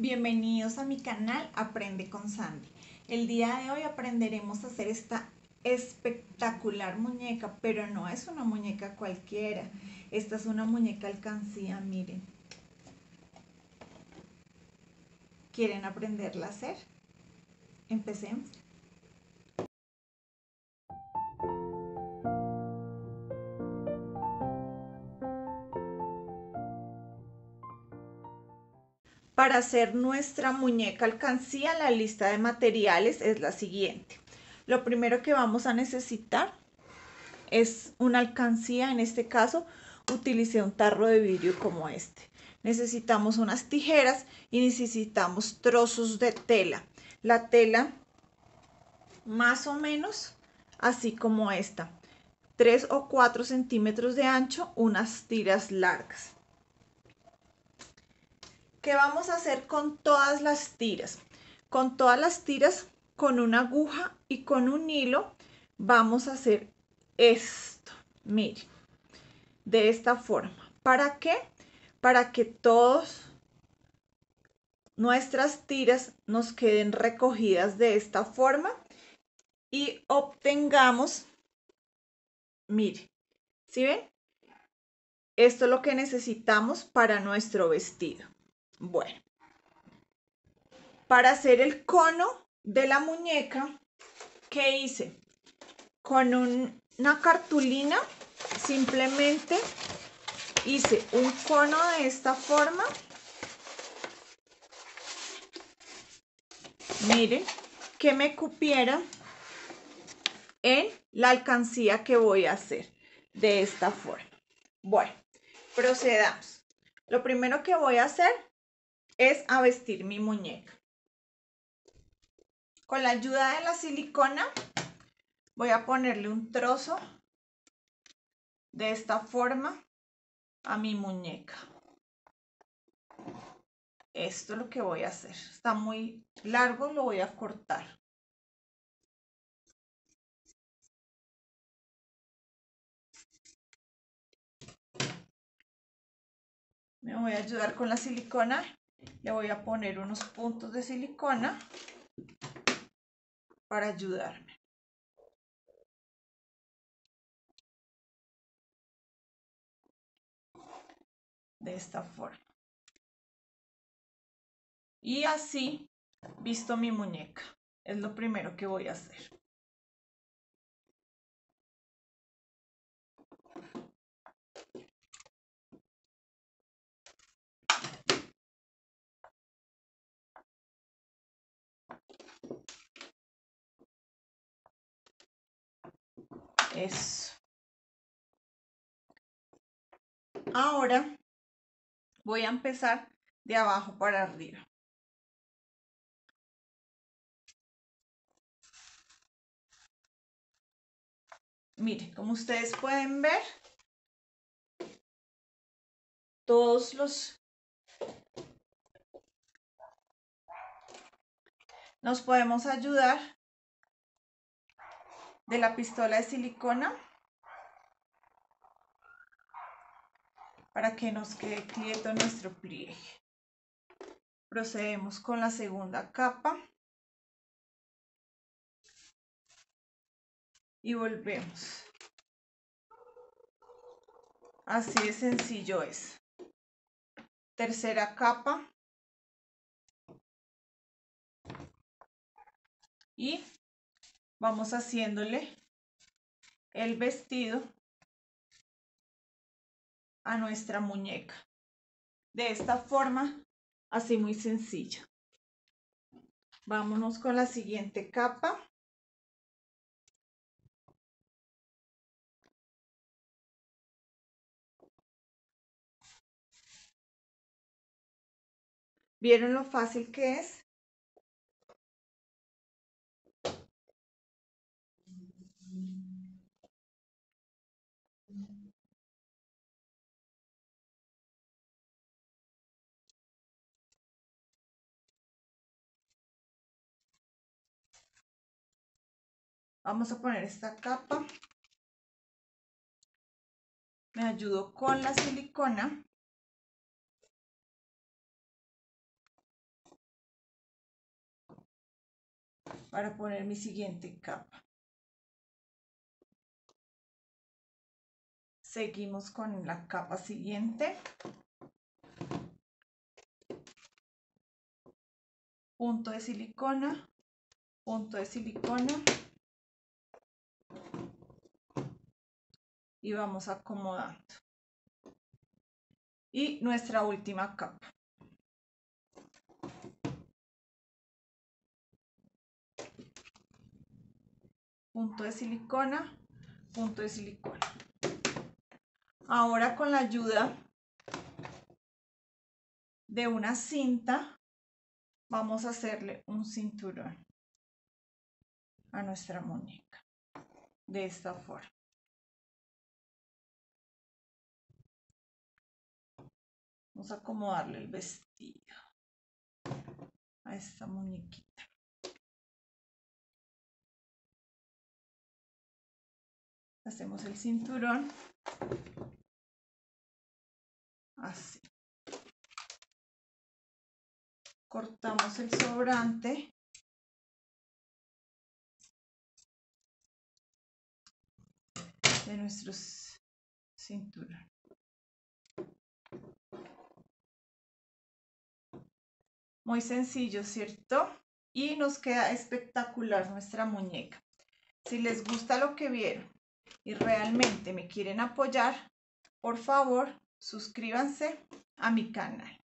Bienvenidos a mi canal Aprende con Sandy. El día de hoy aprenderemos a hacer esta espectacular muñeca, pero no es una muñeca cualquiera. Esta es una muñeca alcancía, miren. ¿Quieren aprenderla a hacer? Empecemos. Para hacer nuestra muñeca alcancía, la lista de materiales es la siguiente. Lo primero que vamos a necesitar es una alcancía, en este caso utilicé un tarro de vidrio como este. Necesitamos unas tijeras y necesitamos trozos de tela. La tela más o menos así como esta. 3 o 4 centímetros de ancho, unas tiras largas. ¿Qué vamos a hacer con todas las tiras? Con todas las tiras, con una aguja y con un hilo, vamos a hacer esto. Miren, de esta forma. ¿Para qué? Para que todas nuestras tiras nos queden recogidas de esta forma y obtengamos, mire, ¿sí ven? Esto es lo que necesitamos para nuestro vestido. Bueno, para hacer el cono de la muñeca, ¿qué hice? Con una cartulina simplemente hice un cono de esta forma. Miren, que me cupiera en la alcancía que voy a hacer de esta forma. Bueno, procedamos. Lo primero que voy a hacer es a vestir mi muñeca. Con la ayuda de la silicona voy a ponerle un trozo de esta forma a mi muñeca. Esto es lo que voy a hacer. Está muy largo, lo voy a cortar. Me voy a ayudar con la silicona le voy a poner unos puntos de silicona para ayudarme. De esta forma. Y así visto mi muñeca. Es lo primero que voy a hacer. Ahora voy a empezar de abajo para arriba. Mire, como ustedes pueden ver, todos los... Nos podemos ayudar de la pistola de silicona para que nos quede quieto nuestro pliegue. Procedemos con la segunda capa y volvemos. Así de sencillo es. Tercera capa. Y vamos haciéndole el vestido a nuestra muñeca. De esta forma, así muy sencilla. Vámonos con la siguiente capa. ¿Vieron lo fácil que es? Vamos a poner esta capa. Me ayudo con la silicona. para poner mi siguiente capa. Seguimos con la capa siguiente. Punto de silicona, punto de silicona. Y vamos acomodando. Y nuestra última capa. punto de silicona, punto de silicona. Ahora con la ayuda de una cinta vamos a hacerle un cinturón a nuestra muñeca de esta forma. Vamos a acomodarle el vestido a esta muñequita. hacemos el cinturón. Así. Cortamos el sobrante. De nuestros cinturón muy sencillo cierto y nos queda espectacular nuestra muñeca si les gusta lo que vieron y realmente me quieren apoyar, por favor, suscríbanse a mi canal.